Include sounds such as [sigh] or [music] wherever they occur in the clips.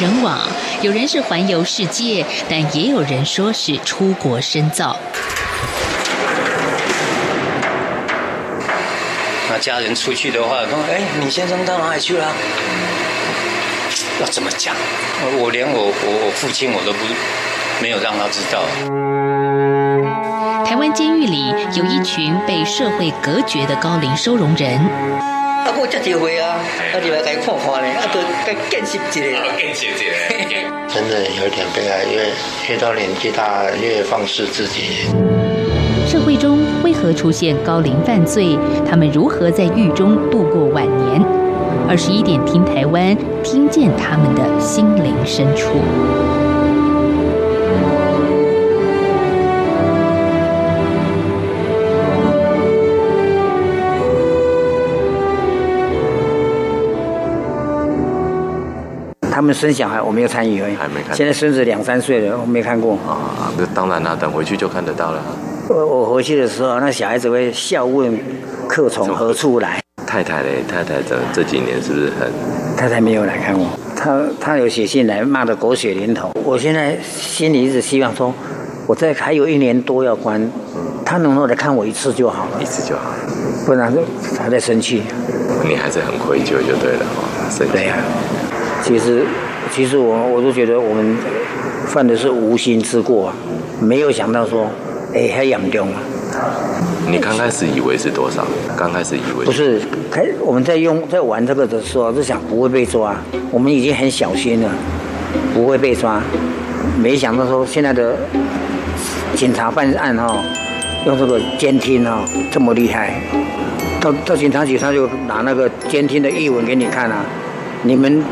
人往，有人是环游世界，但也有人说是出国深造。那家人出去的话，说：“哎，你先生到哪里去了？”要怎么讲？我连我我我父亲我都不没有让他知道。台湾监狱里有一群被社会隔绝的高龄收容人。啊，我接机会啊，啊，就来该看看咧，啊，都该见识一下。见识一下。真的有点悲哀，因为越到年纪大越放肆自己。社会中为何出现高龄犯罪？他们如何在狱中度过晚年？二十一点听台湾，听见他们的心灵深处。们生小孩，我没有参与而已。还没看现在孙子两三岁了，我没看过。啊，那当然啦，等回去就看得到了。我我回去的时候，那小孩子会笑问客从何处来。太太嘞，太太这这几年是不是很？太太没有来看我，她她有写信来骂的狗血淋头。我现在心里一直希望说，我在还有一年多要关，她能够来看我一次就好了一，次就好了。不然他在生气。你还是很愧疚就对了哈，生气对呀、其实其实我我都觉得我们犯的是无心之过啊，没有想到说，哎，还严重啊。你刚开始以为是多少？刚开始以为不是开我们在用在玩这个的时候，就想不会被抓，我们已经很小心了，不会被抓。没想到说现在的警察办案哈、用这个监听哈、这么厉害。到到警察局，他就拿那个监听的译文给你看啊，你们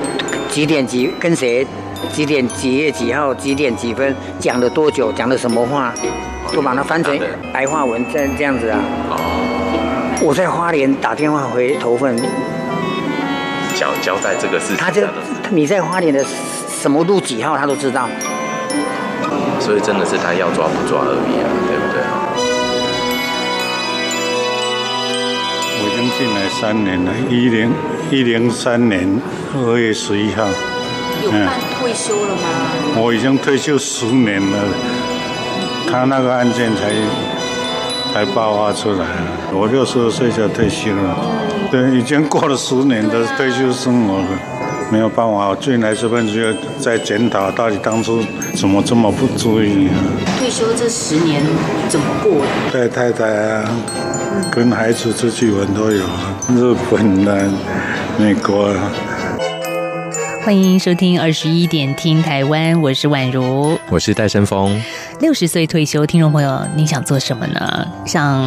几点几跟谁，几点几月几号几点几分讲了多久，讲了什么话，都把它翻成白话文这这样子啊。哦，我在花莲打电话回头份，交交代这个事情，他就这样的事你在花莲的什么路几号，他都知道。所以真的是他要抓不抓而已啊，对不三年了，一零一零三年二月十一号，有办退休了吗？我已经退休十年了，他那个案件才才爆发出来，我六十二岁就退休了，对，已经过了十年的退休生活了。没有办法，我进来这边就要再检讨，到底当初怎么这么不注意啊？退休这十年怎么过的？带太太啊，跟孩子出去玩都有啊，日本啊、美国啊。欢迎收听二十一点听台湾，我是宛如。我是戴胜峰，六十岁退休，听众朋友，你想做什么呢？像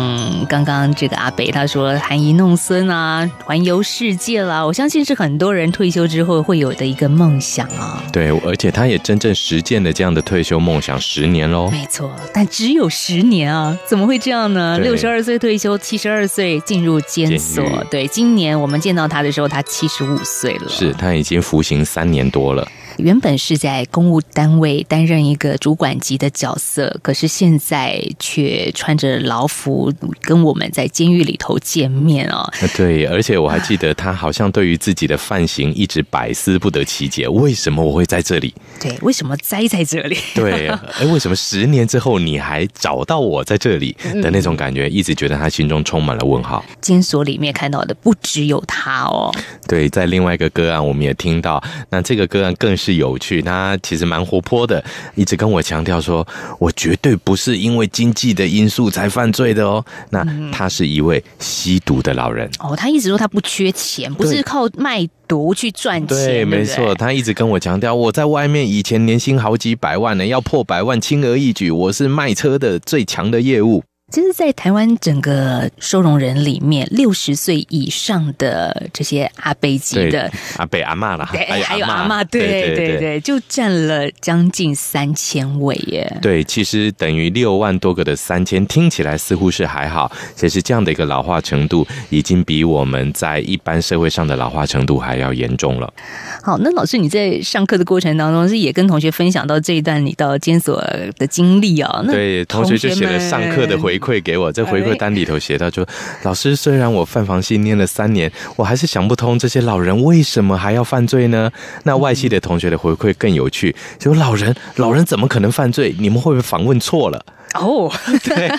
刚刚这个阿北他说含饴弄孙啊，环游世界啦，我相信是很多人退休之后会有的一个梦想啊。对，而且他也真正实践了这样的退休梦想十年喽。没错，但只有十年啊，怎么会这样呢？六十二岁退休，七十二岁进入监所监。对，今年我们见到他的时候，他七十五岁了。是他已经服刑三年多了，原本是在公务单位担任一个主管级的角色，可是现在却穿着牢服跟我们在监狱里头见面哦。呃对，而且我还记得他好像对于自己的犯行一直百思不得其解，为什么我会在这里？对，为什么栽在这里？对，哎，为什么十年之后你还找到我在这里的那种感觉，一直觉得他心中充满了问号。监所里面看到的不只有他哦，对，在另外一个个案，我们也听到，那这个个案更是有趣，他其实蛮活泼的，一直跟我强调说，我绝对不是因为经济的因素才犯罪的哦。那他是一位吸毒的老人。哦，他一直说他不缺钱，不是靠卖毒去赚钱，对，不没错，他一直跟我强调，我在外面以前年薪好几百万呢，要破百万轻而易举，我是卖车的最强的业务。其实，在台湾整个收容人里面，六十岁以上的这些阿贝级的，阿北阿妈啦，对，还有阿妈，对对对，就占了将近三千位耶。对，其实等于六万多个的三千，听起来似乎是还好，其实这样的一个老化程度，已经比我们在一般社会上的老化程度还要严重了。好，那老师你在上课的过程当中，是也跟同学分享到这一段你到监所的经历哦。那对，同学就写了上课的回回馈给我，在回馈单里头写到就，老师虽然我犯房系念了三年，我还是想不通这些老人为什么还要犯罪呢？那外系的同学的回馈更有趣，就老人老人怎么可能犯罪？你们会不会访问错了？哦，[laughs] 对，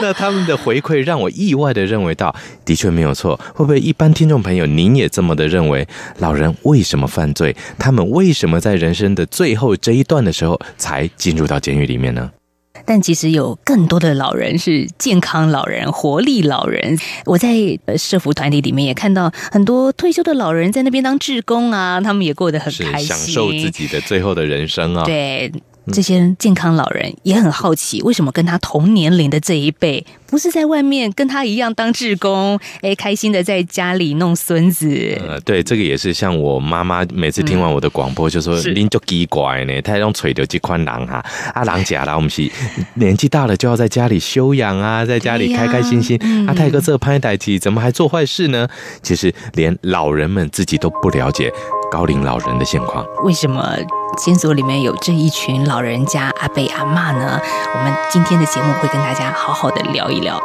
那他们的回馈让我意外的认为到，的确没有错。会不会一般听众朋友您也这么的认为？老人为什么犯罪？他们为什么在人生的最后这一段的时候才进入到监狱里面呢？但其实有更多的老人是健康老人、活力老人。我在呃社服团体里面也看到很多退休的老人在那边当志工啊，他们也过得很是开心，享受自己的最后的人生啊。对。这些健康老人也很好奇，为什么跟他同年龄的这一辈，不是在外面跟他一样当志工，哎，开心的在家里弄孙子？呃，对，这个也是像我妈妈每次听完我的广播就说：“您就奇怪呢，他用锤的这款狼哈，啊狼假啦，我们是年纪大了就要在家里休养啊，在家里开开心心。啊，泰哥这拍代替怎么还做坏事呢？其实连老人们自己都不了解高龄老人的现况，为什么？监所里面有这一群老人家阿伯阿妈呢，我们今天的节目会跟大家好好的聊一聊。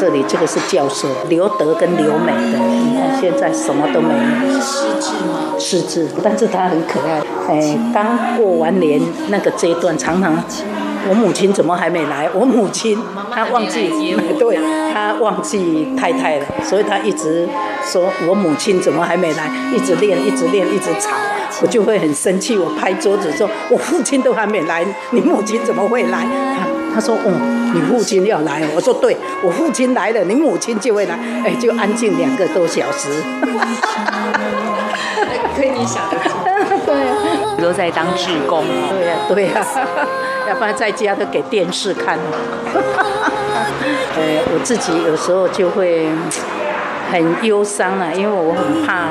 这里，这个是教授刘德跟刘美的。你看现在什么都没有。失智吗？失智，但是他很可爱。哎，刚过完年那个阶段，常常我母亲怎么还没来？我母亲她忘记，对，她忘记太太了，所以她一直说我母亲怎么还没来？一直练，一直练，一直吵，我就会很生气，我拍桌子说：“我父亲都还没来，你母亲怎么会来？”他他说：“哦，你父亲要来。”我说：“对，我父亲来了，你母亲就会来。”哎，就安静两个多小时。[laughs] 亏你想得 [laughs] 对，都在当志工。对呀，对呀，[laughs] 要不然在家都给电视看。呃，我自己有时候就会很忧伤啊，因为我很怕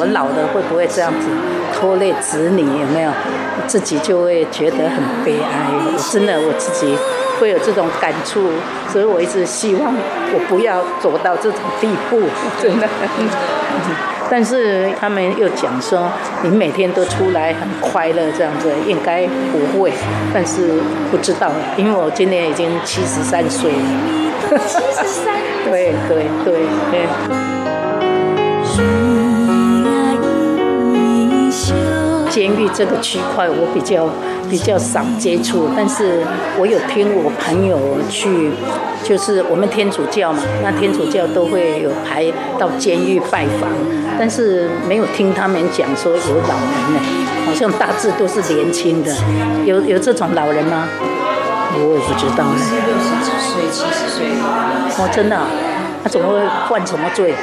我老了会不会这样子拖累子女，有没有？自己就会觉得很悲哀。我真的我自己会有这种感触，所以我一直希望我不要走到这种地步，[laughs] 真的。[laughs] 但是他们又讲说，你每天都出来很快乐这样子，应该不会。但是不知道，因为我今年已经七十三岁了。[laughs] 对对对对。监狱这个区块我比较比较少接触，但是我有听我朋友去，就是我们天主教嘛，那天主教都会有排到监狱拜访，但是没有听他们讲说有老人呢，好像大致都是年轻的，有有这种老人吗？我也不知道呢。六十几岁、七十岁。哦，真的、啊？他怎么会犯什么罪？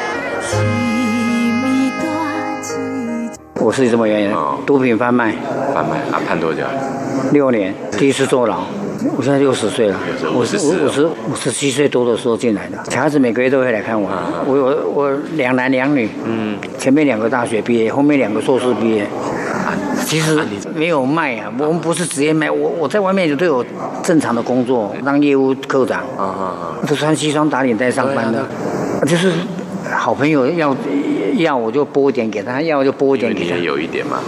我是什么原因，毒品贩卖，贩卖啊，判多久？六年，第一次坐牢。我现在六十岁了，我是我我是五十七岁多的时候进来的。小孩子每个月都会来看我，我有我两男两女，嗯，前面两个大学毕业，后面两个硕士毕业。其实没有卖啊，[laughs] 我们不是直接卖，我我在外面都有正常的工作，当业务科长，啊啊啊，都穿西装打领带上班的，就是好朋友要要我就拨一点给他，要我就拨一点给他。也有一点嘛。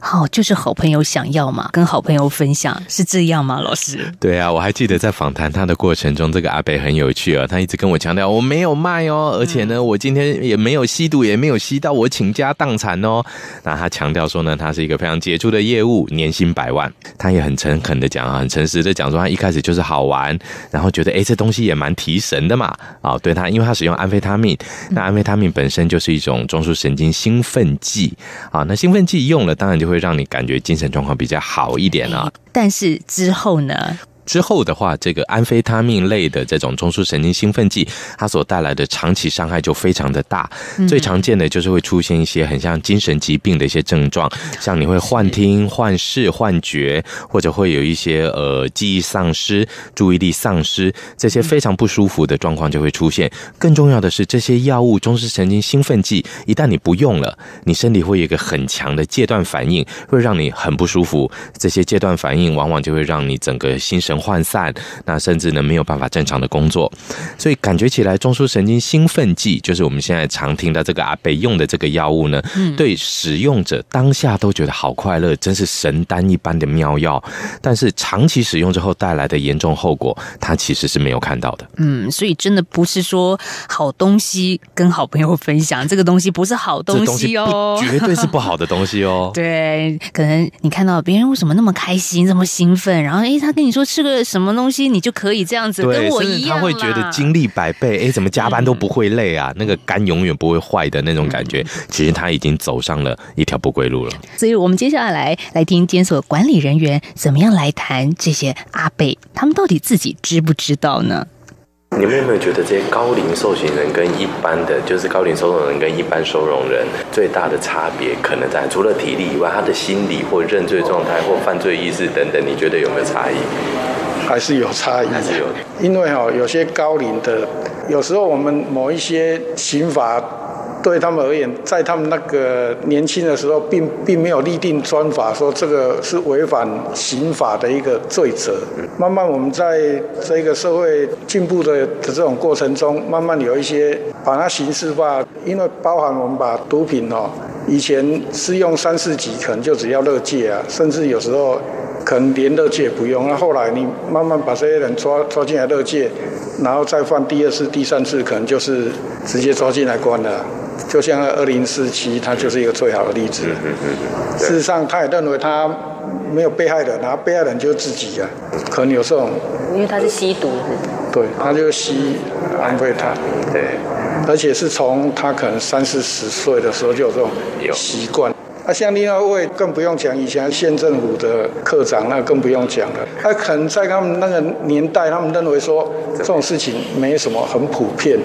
好，就是好朋友想要嘛，跟好朋友分享是这样吗？老师？[laughs] 对啊，我还记得在访谈他的过程中，这个阿北很有趣啊，他一直跟我强调我没有卖哦，而且呢，我今天也没有吸毒，也没有吸到我倾家荡产哦。那他强调说呢，他是一个非常杰出的业务，年薪百万。他也很诚恳的讲啊，很诚实的讲说，他一开始就是好玩，然后觉得哎，这东西也蛮提神的嘛。啊，对他，因为他使用安非他命，那安非他命本身就是一种中枢神经兴奋剂啊，那兴奋剂用了，当然就会让你感觉精神状况比较好一点啊。但是之后呢？之后的话，这个安非他命类的这种中枢神经兴奋剂，它所带来的长期伤害就非常的大。最常见的就是会出现一些很像精神疾病的一些症状，像你会幻听、幻视、幻觉，或者会有一些呃记忆丧失、注意力丧失这些非常不舒服的状况就会出现。更重要的是，这些药物中枢神经兴奋剂一旦你不用了，你身体会有一个很强的戒断反应，会让你很不舒服。这些戒断反应往往就会让你整个心神涣散，那甚至呢没有办法正常的工作。所以感觉起来，中枢神经兴奋剂就是我们现在常听到这个阿北用的这个药物呢，对使用者当下都觉得好快乐，真是神丹一般的妙药。但是长期使用之后带来的严重后果，他其实是没有看到的。嗯，所以真的不是说好东西跟好朋友分享，这个东西不是好东西哦，绝对是不好的东西哦。[laughs] 对，可能你看到别人为什么那么开心、这么兴奋，然后哎，他跟你说吃个什么东西，你就可以这样子，跟我一样他会觉得精力百倍，哎，怎么加班都不会累啊？那个肝永远不会坏的那种感觉，其实他已经走上了一条不归路了。所以我们接下来来听监所管理人员怎么样来谈这些阿贝，他们到底自己知不知道呢？你们有没有觉得这些高龄受刑人跟一般的，就是高龄收容人跟一般收容人最大的差别，可能在除了体力以外，他的心理或认罪状态或犯罪意识等等，你觉得有没有差异？还是有差异，还是有。因为哈，有些高龄的，有时候我们某一些刑法。对他们而言，在他们那个年轻的时候，并并没有立定专法，说这个是违反刑法的一个罪责。慢慢，我们在这个社会进步的的这种过程中，慢慢有一些把它刑事化，因为包含我们把毒品哦，以前是用三四级，可能就只要乐戒啊，甚至有时候可能连乐戒不用。那后来你慢慢把这些人抓抓进来乐戒，然后再犯第二次、第三次，可能就是直接抓进来关了。就像二零四七，他就是一个最好的例子。事实上，他也认为他没有被害人，然后被害人就是自己啊。可能有这种，因为他是吸毒。对，他就吸安慰他。对，而且是从他可能三四十岁的时候就有这种习惯。那像另外一位更不用讲，以前县政府的科长，那更不用讲了。他可能在他们那个年代，他们认为说这种事情没什么，很普遍。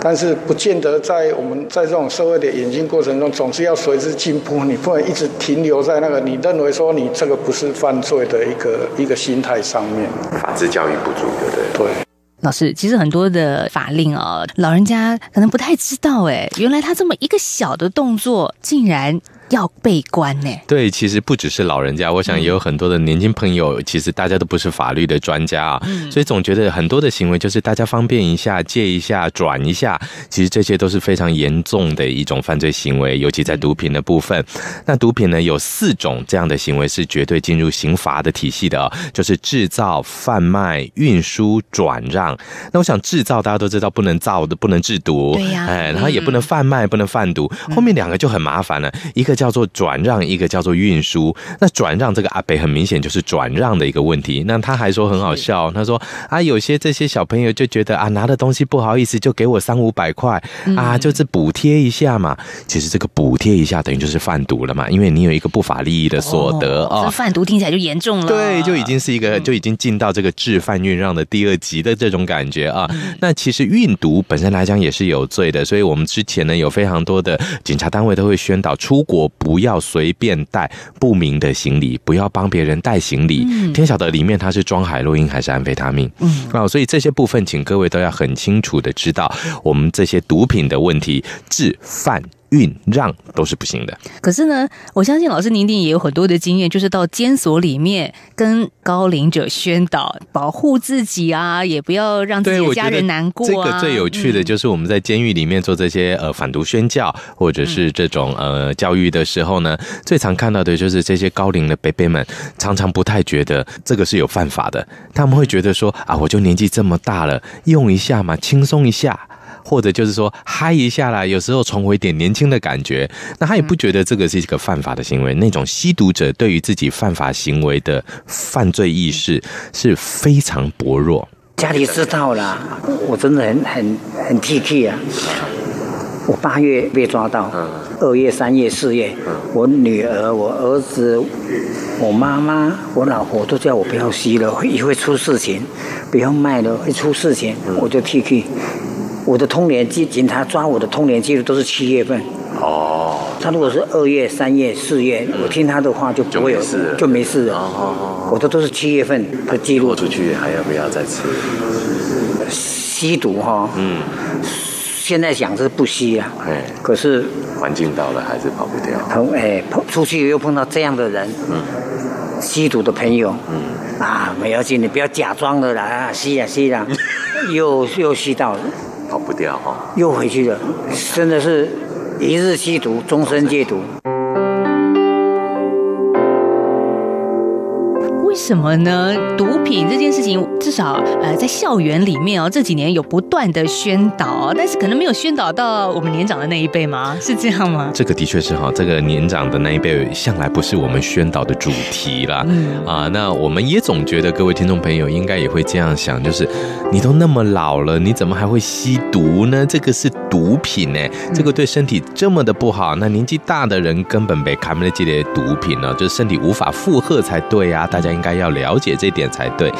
但是不见得在我们在这种社会的演进过程中，总是要随之进步。你不能一直停留在那个你认为说你这个不是犯罪的一个一个心态上面。法治教育不足，对不对？对。老师，其实很多的法令啊，老人家可能不太知道。哎，原来他这么一个小的动作，竟然。要被关呢？对，其实不只是老人家，我想也有很多的年轻朋友，其实大家都不是法律的专家啊，所以总觉得很多的行为就是大家方便一下、借一下、转一下，其实这些都是非常严重的一种犯罪行为，尤其在毒品的部分。那毒品呢，有四种这样的行为是绝对进入刑罚的体系的啊，就是制造、贩卖、运输、转让。那我想制造大家都知道不能造的，不能制毒，对呀，哎，然后也不能贩卖，不能贩毒，后面两个就很麻烦了，一个。叫做转让，一个叫做运输。那转让这个阿北很明显就是转让的一个问题。那他还说很好笑，他说啊，有些这些小朋友就觉得啊，拿的东西不好意思，就给我三五百块啊，就是补贴一下嘛。其实这个补贴一下等于就是贩毒了嘛，因为你有一个不法利益的所得啊。贩毒听起来就严重了，对，就已经是一个就已经进到这个制贩运让的第二级的这种感觉啊。那其实运毒本身来讲也是有罪的，所以我们之前呢有非常多的警察单位都会宣导出国。不要随便带不明的行李，不要帮别人带行李。天晓得里面它是装海洛因还是安非他命？嗯啊，所以这些部分，请各位都要很清楚的知道，我们这些毒品的问题，制贩。运让都是不行的。可是呢，我相信老师您一定也有很多的经验，就是到监所里面跟高龄者宣导，保护自己啊，也不要让自己的家人难过。这个最有趣的就是我们在监狱里面做这些呃反毒宣教，或者是这种呃教育的时候呢，最常看到的就是这些高龄的伯伯们，常常不太觉得这个是有犯法的，他们会觉得说啊，我就年纪这么大了，用一下嘛，轻松一下。或者就是说嗨一下啦，有时候重回点年轻的感觉，那他也不觉得这个是一个犯法的行为。那种吸毒者对于自己犯法行为的犯罪意识是非常薄弱。家里知道了，我真的很很很 T T 啊。我八月被抓到，二月、三月、四月，我女儿、我儿子、我妈妈、我老婆都叫我不要吸了，会会出事情，不要卖了会出事情，我就 T K。我的通联记，警察抓我的通联记录都是七月份。哦。他如果是二月、三月、四月，我听他的话就不会有事，就没事了。哦哦哦。我的都是七月份的记录。我出去还要不要再吃？吸毒哈。嗯。现在想是不吸啊，哎，可是环境到了还是跑不掉。碰哎碰出去又碰到这样的人，嗯，吸毒的朋友，嗯，啊没有劲，你不要假装的啦，啊吸啊吸啊，[laughs] 又又吸到了，跑不掉哈，又回去了，真的是一日吸毒，终身戒毒。什么呢？毒品这件事情，至少呃，在校园里面哦，这几年有不断的宣导，但是可能没有宣导到我们年长的那一辈吗？是这样吗？这个的确是哈，这个年长的那一辈向来不是我们宣导的主题啦。嗯啊，那我们也总觉得各位听众朋友应该也会这样想，就是你都那么老了，你怎么还会吸毒呢？这个是毒品呢，这个对身体这么的不好。那年纪大的人根本被卡梅勒这类毒品呢，就是身体无法负荷才对啊，大家应该。要了解这点才对。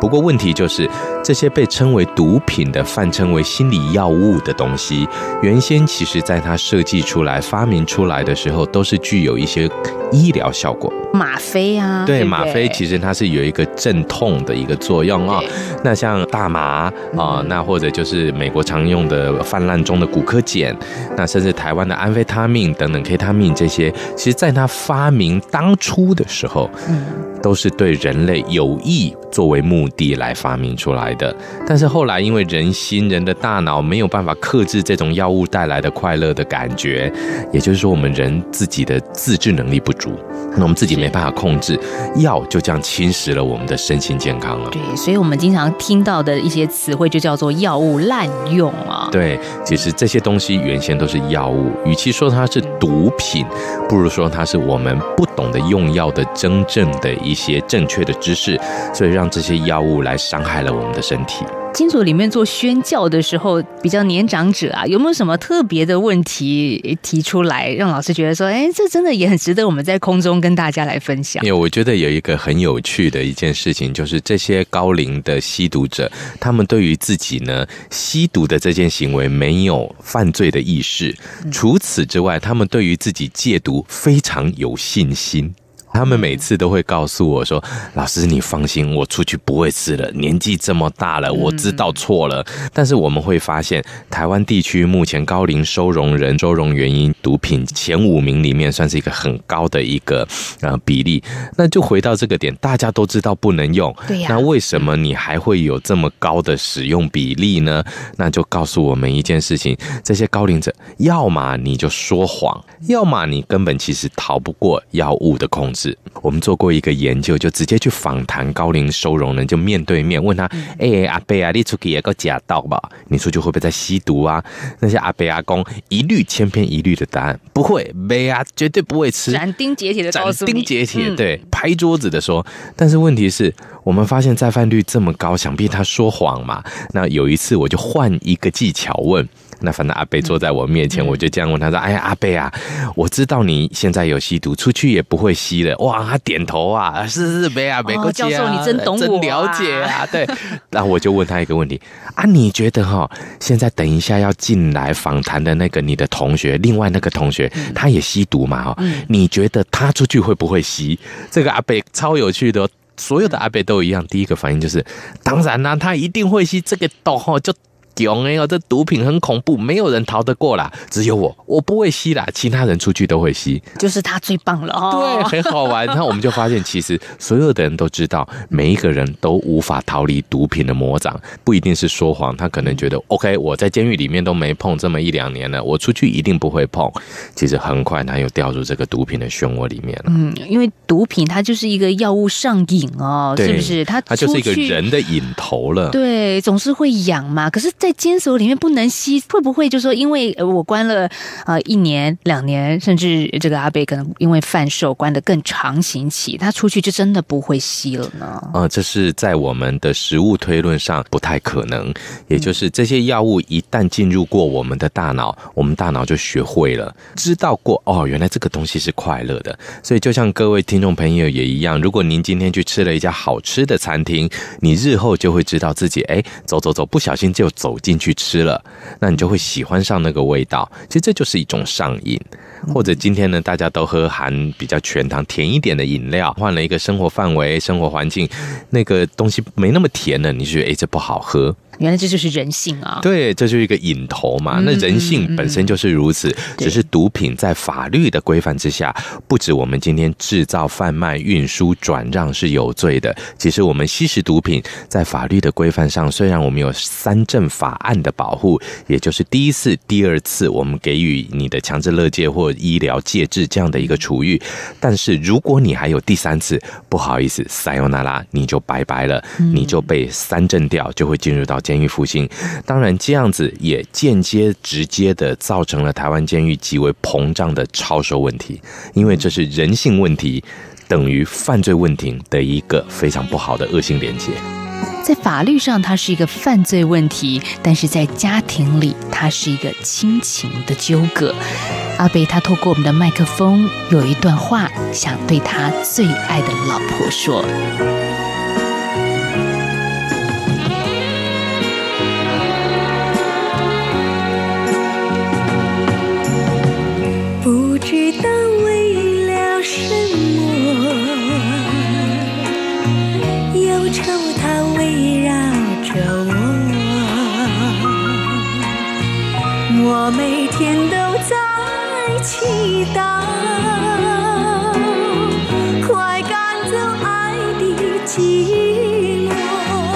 不过问题就是，这些被称为毒品的、泛称为心理药物的东西，原先其实在它设计出来、发明出来的时候，都是具有一些医疗效果。吗啡啊，对，吗啡其实它是有一个镇痛的一个作用啊。那像大麻啊，那或者就是美国常用的泛滥中的骨科碱，那甚至台湾的安非他命等等 K 他命这些，其实在它发明当初的时候，嗯，都是对人类有益作为目的来发明出来的。但是后来因为人心、人的大脑没有办法克制这种药物带来的快乐的感觉，也就是说我们人自己的自制能力不足，那我们自己没办法控制，药就这样侵蚀了我们的身心健康了。对，所以我们经常听到的一些词汇就叫做药物滥用啊。对，其实这些东西原先都是药物，与其说它是毒品，不如说它是我们不懂得用药的真正的一些正确的知识，所以让这些药物来伤害了我们的身体。金所里面做宣教的时候，比较年长者啊，有没有什么特别的问题提出来，让老师觉得说，哎，这真的也很值得我们在空中跟大家来分享？因为我觉得有一个很有趣的一件事情，就是这些高龄的吸毒者，他们对于自己呢吸毒的这件行为没有犯罪的意识，除此之外，他们对于自己戒毒非常有信心。他们每次都会告诉我说：“老师，你放心，我出去不会吃了。年纪这么大了，我知道错了。但是我们会发现，台湾地区目前高龄收容人收容原因毒品前五名里面，算是一个很高的一个呃比例。那就回到这个点，大家都知道不能用，对呀。那为什么你还会有这么高的使用比例呢？那就告诉我们一件事情：这些高龄者，要么你就说谎，要么你根本其实逃不过药物的控制。”我们做过一个研究，就直接去访谈高龄收容人，就面对面问他：“哎，阿伯啊，你出去也个假道吧？你出去会不会在吸毒啊？”那些阿伯阿公一律千篇一律的答案：不会，没啊，绝对不会吃。斩钉截铁的告诉你，斩钉截铁，对，拍桌子的说。但是问题是我们发现再犯率这么高，想必他说谎嘛？那有一次我就换一个技巧问。那反正阿贝坐在我面前，我就这样问他说：“哎呀，阿贝啊，我知道你现在有吸毒，出去也不会吸了。”哇，他点头啊，是是贝啊，贝哥教授，你真懂我，真了解啊。对，然后我就问他一个问题啊，你觉得哈，现在等一下要进来访谈的那个你的同学，另外那个同学他也吸毒嘛？哈，你觉得他出去会不会吸？这个阿贝超有趣的，所有的阿贝都一样，第一个反应就是，当然啦，他一定会吸。这个豆哈就。囧哎这毒品很恐怖，没有人逃得过啦，只有我，我不会吸啦，其他人出去都会吸，就是他最棒了哦。对，很好玩。然后我们就发现，其实所有的人都知道，每一个人都无法逃离毒品的魔掌，不一定是说谎，他可能觉得 OK，我在监狱里面都没碰这么一两年了，我出去一定不会碰。其实很快他又掉入这个毒品的漩涡里面了。嗯，因为毒品它就是一个药物上瘾哦，是不是？它它就是一个人的瘾头了。对，总是会痒嘛。可是。在监所里面不能吸，会不会就说因为呃我关了呃一年、两年，甚至这个阿贝可能因为贩售关的更长刑期，他出去就真的不会吸了呢？呃，这是在我们的实物推论上不太可能，也就是这些药物一旦进入过我们的大脑，我们大脑就学会了，知道过哦，原来这个东西是快乐的。所以就像各位听众朋友也一样，如果您今天去吃了一家好吃的餐厅，你日后就会知道自己哎，走走走，不小心就走进去吃了，那你就会喜欢上那个味道。其实这就是一种上瘾。或者今天呢，大家都喝含比较全糖、甜一点的饮料，换了一个生活范围、生活环境，那个东西没那么甜了，你就觉得哎，这不好喝。原来这就是人性啊！对，这就是一个引头嘛。那人性本身就是如此，只是毒品在法律的规范之下，不止我们今天制造、贩卖、运输、转让是有罪的。其实我们吸食毒品，在法律的规范上，虽然我们有三证法案的保护，也就是第一次、第二次我们给予你的强制乐戒或医疗戒治这样的一个处遇，但是如果你还有第三次，不好意思，塞欧那拉，你就拜拜了，你就被三证掉，就会进入到。监狱复兴，当然这样子也间接、直接的造成了台湾监狱极为膨胀的超收问题，因为这是人性问题等于犯罪问题的一个非常不好的恶性连接。在法律上，它是一个犯罪问题，但是在家庭里，它是一个亲情的纠葛。阿贝他透过我们的麦克风，有一段话想对他最爱的老婆说。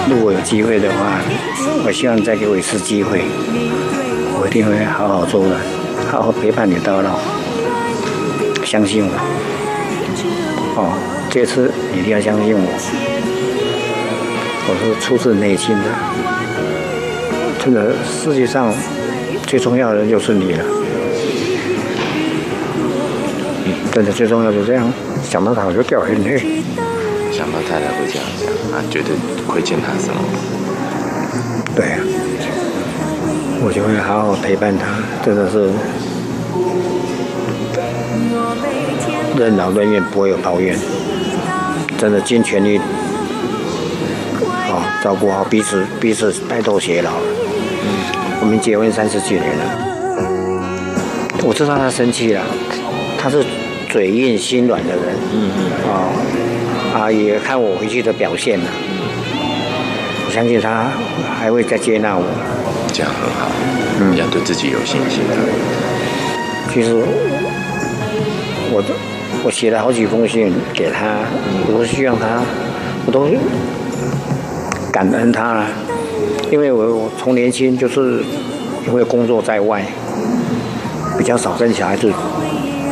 如果有机会的话，我希望再给我一次机会，我一定会好好做的，好好陪伴你到老。相信我，哦，这次一定要相信我，我是出自内心的。真的，世界上。最重要的就是你了，真的最重要就这样，想到他我就掉眼泪。想到太太会这样想，啊，觉得亏欠他什么？对啊，我就会好好陪伴他，真的是任劳任怨，不会有抱怨，真的尽全力，哦，照顾好彼此，彼此白头偕老。我们结婚三十几年了，我知道他生气了，他是嘴硬心软的人，嗯嗯，哦啊，也看我回去的表现了，我相信他还会再接纳我，这样很好，嗯，要对自己有信心的。其实，我我写了好几封信给他，我都希望他，我都感恩他。因为我我从年轻就是因为工作在外，比较少跟小孩子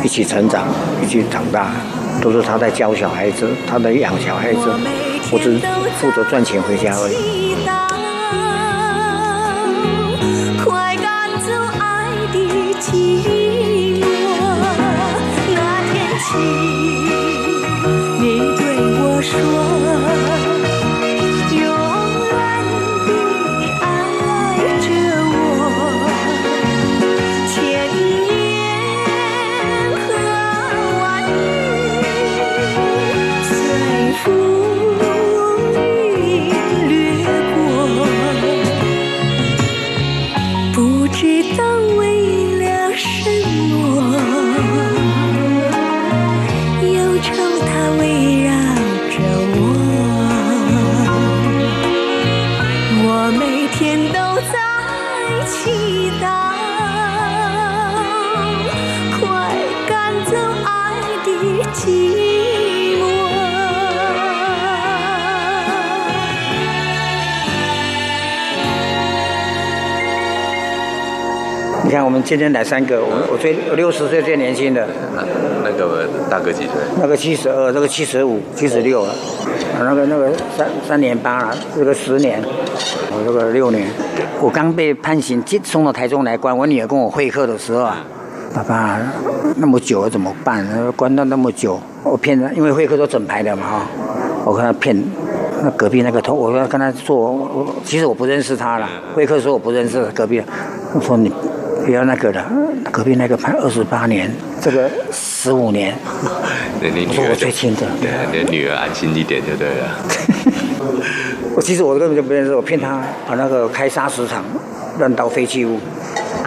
一起成长、一起长大，都是他在教小孩子，他在养小孩子，我只负责赚钱回家而已。快赶走爱的寂今天来三个，我我最六十岁最年轻的，那个大哥几岁？那个七十二，那个七十五、七十六了，啊，那个那个三三年八了，这个十年，我这个六年。我刚被判刑，进送到台中来关。我女儿跟我会客的时候啊，爸爸那么久怎么办？关到那么久，我骗他，因为会客都整排的嘛哈，我跟他骗。那隔壁那个同，我要跟他说，我其实我不认识他了。会客说我不认识隔壁，我说你不要那个了，隔壁那个判二十八年，这个十五年。[laughs] 那你女儿最亲的，对，你女儿安心一点就对了。[laughs] 我其实我根本就不认识，我骗他把那个开砂石场乱倒废弃物。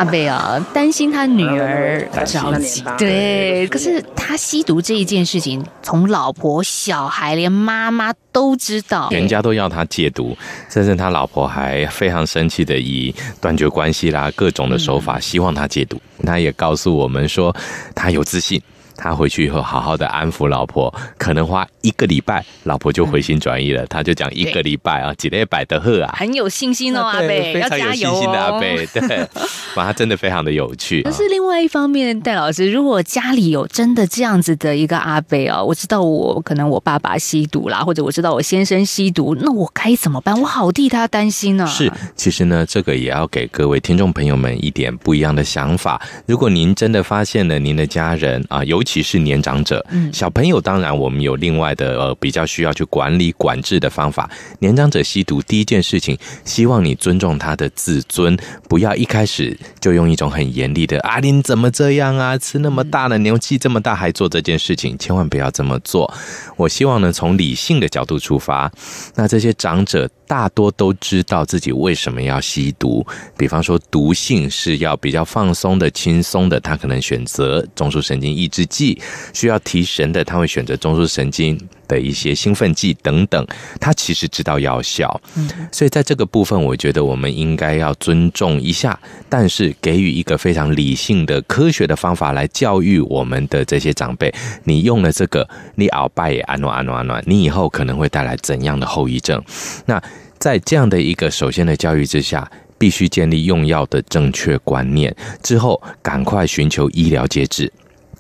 阿贝啊，担心他女儿着急，对。可是他吸毒这一件事情，从老婆、小孩，连妈妈都知道，全家都要他戒毒，甚至他老婆还非常生气的以断绝关系啦各种的手法，希望他戒毒。他也告诉我们说，他有自信。他回去以后，好好的安抚老婆，可能花一个礼拜，老婆就回心转意了。他就讲一个礼拜啊，几礼拜的贺啊，很有信心哦，阿贝，非常有信心的阿贝，对，[laughs] 哇，他真的非常的有趣。可是另外一方面，戴老师，如果家里有真的这样子的一个阿贝啊，我知道我可能我爸爸吸毒啦，或者我知道我先生吸毒，那我该怎么办？我好替他担心呢。是，其实呢，这个也要给各位听众朋友们一点不一样的想法。如果您真的发现了您的家人啊，尤其是年长者，小朋友当然我们有另外的呃比较需要去管理管制的方法。年长者吸毒，第一件事情，希望你尊重他的自尊，不要一开始就用一种很严厉的啊，你怎么这样啊？吃那么大的牛气这么大还做这件事情，千万不要这么做。我希望呢，从理性的角度出发，那这些长者大多都知道自己为什么要吸毒，比方说毒性是要比较放松的、轻松的，他可能选择中枢神经抑制剂。需要提神的，他会选择中枢神经的一些兴奋剂等等，他其实知道药效。嗯，所以在这个部分，我觉得我们应该要尊重一下，但是给予一个非常理性的、科学的方法来教育我们的这些长辈。你用了这个，你鳌拜也安暖安暖安暖，你以后可能会带来怎样的后遗症？那在这样的一个首先的教育之下，必须建立用药的正确观念，之后赶快寻求医疗节制。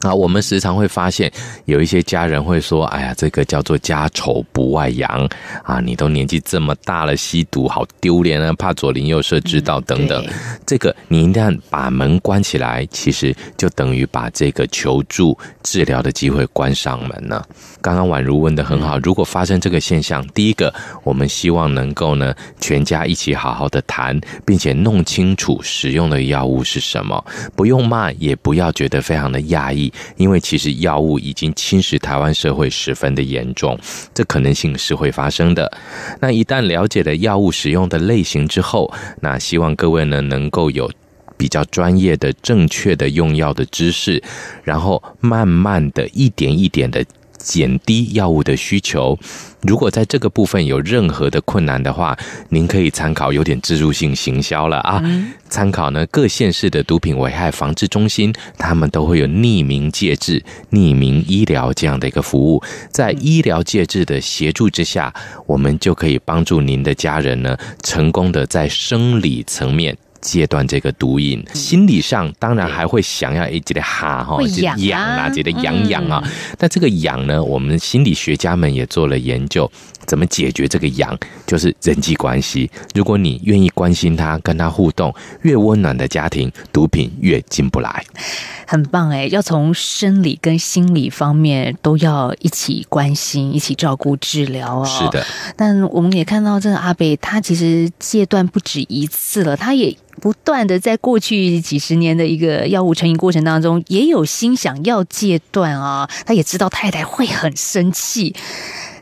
啊，我们时常会发现有一些家人会说：“哎呀，这个叫做家丑不外扬啊！你都年纪这么大了，吸毒好丢脸啊，怕左邻右舍知道等等。”这个你一旦把门关起来，其实就等于把这个求助治疗的机会关上门了。刚刚宛如问的很好，如果发生这个现象，第一个，我们希望能够呢全家一起好好的谈，并且弄清楚使用的药物是什么，不用骂，也不要觉得非常的压抑。因为其实药物已经侵蚀台湾社会十分的严重，这可能性是会发生的。那一旦了解了药物使用的类型之后，那希望各位呢能够有比较专业的、正确的用药的知识，然后慢慢的一点一点的。减低药物的需求。如果在这个部分有任何的困难的话，您可以参考有点自助性行销了啊。参考呢各县市的毒品危害防治中心，他们都会有匿名戒治、匿名医疗这样的一个服务。在医疗戒治的协助之下，我们就可以帮助您的家人呢，成功的在生理层面。戒断这个毒瘾，心理上当然还会想要一直的哈哈，痒啊，觉得痒痒啊。但这个痒呢，我们心理学家们也做了研究，怎么解决这个羊，就是人际关系。如果你愿意关心他，跟他互动，越温暖的家庭，毒品越进不来。很棒哎，要从生理跟心理方面都要一起关心，一起照顾治疗哦。是的，但我们也看到这个阿北，他其实戒断不止一次了，他也。不断的在过去几十年的一个药物成瘾过程当中，也有心想要戒断啊，他也知道太太会很生气。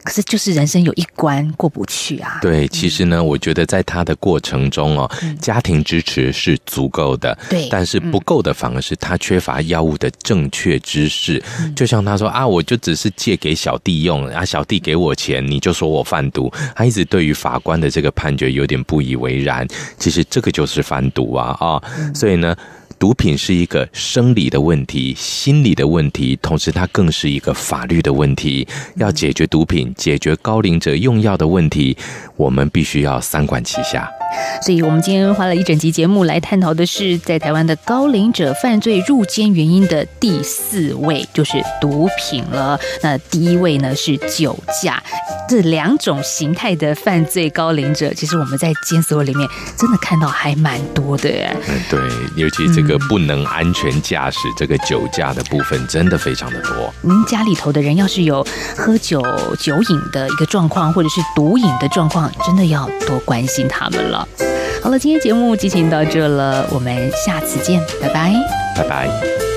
可是，就是人生有一关过不去啊。对，其实呢，我觉得在他的过程中哦，家庭支持是足够的，对，但是不够的反而是他缺乏药物的正确知识。就像他说啊，我就只是借给小弟用，啊，小弟给我钱，你就说我贩毒。他一直对于法官的这个判决有点不以为然。其实这个就是贩毒啊啊，所以呢。毒品是一个生理的问题、心理的问题，同时它更是一个法律的问题。要解决毒品、解决高龄者用药的问题，我们必须要三管齐下。所以我们今天花了一整集节目来探讨的是，在台湾的高龄者犯罪入监原因的第四位就是毒品了。那第一位呢是酒驾，这两种形态的犯罪高龄者，其实我们在监所里面真的看到还蛮多的耶。嗯，对，尤其这个不能安全驾驶，这个酒驾的部分真的非常的多。您家里头的人要是有喝酒酒瘾的一个状况，或者是毒瘾的状况，真的要多关心他们了。好了，今天节目进行到这了，我们下次见，拜拜。拜拜。